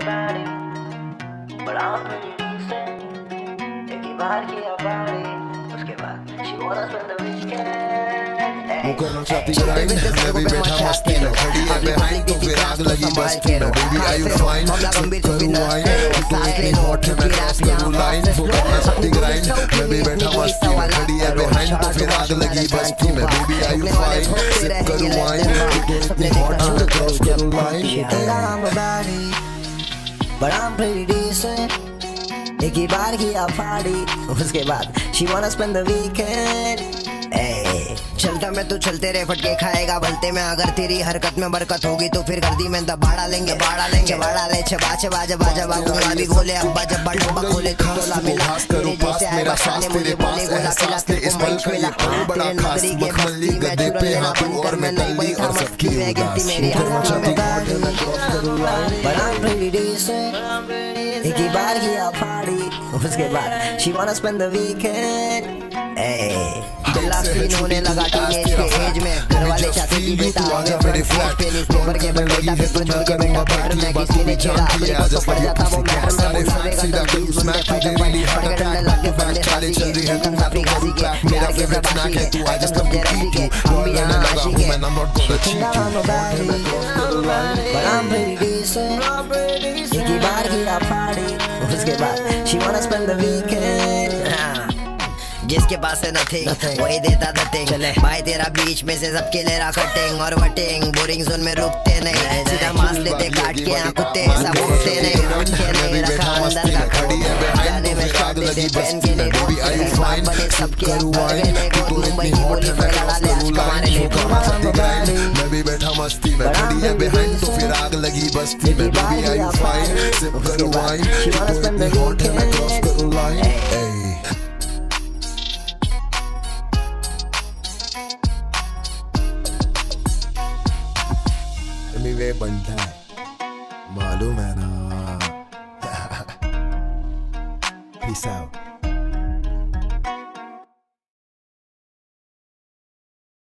about it But I'm pretty decent एक ही बार किया पारी उसके बाद she wanna spend the weekend. मुकर ना चाहती लाइन मैं भी बैठा मस्ती में खड़ी है बहन तो फिर आग लगी बस्ती में baby. are you fine? सिर्फ़ करूँ वाइन तू इतनी hot है मैं क्रॉस करूँ लाइन वो कर ना सकती ग्राइंड मैं भी बैठा मस्ती में खड़ी है बहन तो फिर आग लगी बस्ती में baby. Are you fine? सिर्फ़ करूँ वाइन तू इतनी hot है मैं क्रॉस करूँ लाइन I'm about it बड़ा I'm pretty decent. एक ही बार किया पार्टी उसके बाद she wanna spend the weekend. चलता मैं तो चलते रहे फटके खाएगा बलते में। अगर तेरी हरकत में बरकत होगी तो फिर गर्दी में तो दबाड़ा लेंगे बाड़ा लेंगे। बाड़ा ले छबा छबा जबा जबा गुंगा भी गोले अब्बा जब बल डब्बा खोले खोला मिला तेरे जैसे आए बसाने मुझे बोले गोला पिला तेरे मंच मिला में चुरा लेना बंद कर मैं नहीं बनी था मस्ती में 3D soon एक ही बार किया पार्टी उसके बाद she wanna spend the weekend hey the last scene होने लगा टीनेज के एज में घर वाले चाहते कि बेटा आगे मेरे फ्लैट पे लिस्ट पेपर के बल बेटा पेपर छोड़ के बेटा पैर में किसी ने छेड़ा अपने को तो पड़ जाता वो मैटर में बोलना रहेगा तो बीस बंदे फाइटर पर अगर डरने लग गए बंदे फांसी के खत्म काफ़ी घासी के मेरा फेवरेट नाक है तू I just love you mummy यहाँ आशिक है I'm not gonna cheat you उसके बाद she wanna spend the weekend. जिसके पास है नथिंग वही देता नथिंग भाई तेरा बीच में से सबके ले रहा कटिंग और वटिंग बोरिंग जोन में रुकते नहीं सीधा मांस लेते काट के यहाँ कुत्ते सब उठते नहीं उठते नहीं रखा अंदर का खड़ी है जाने में शॉट देते पेन के लिए are you fine? बने सबके wine? को तू तो मुंबई की बोली है, पे लड़ा ले आज कमाने. ले मैं भी बैठा मस्ती में खड़ी है तो बस्ती में baby are you fine sip करूँ wine तू तो इतनी hot है मैं cross करूँ line Hey. वे बनता है मालूम है ना Peace out.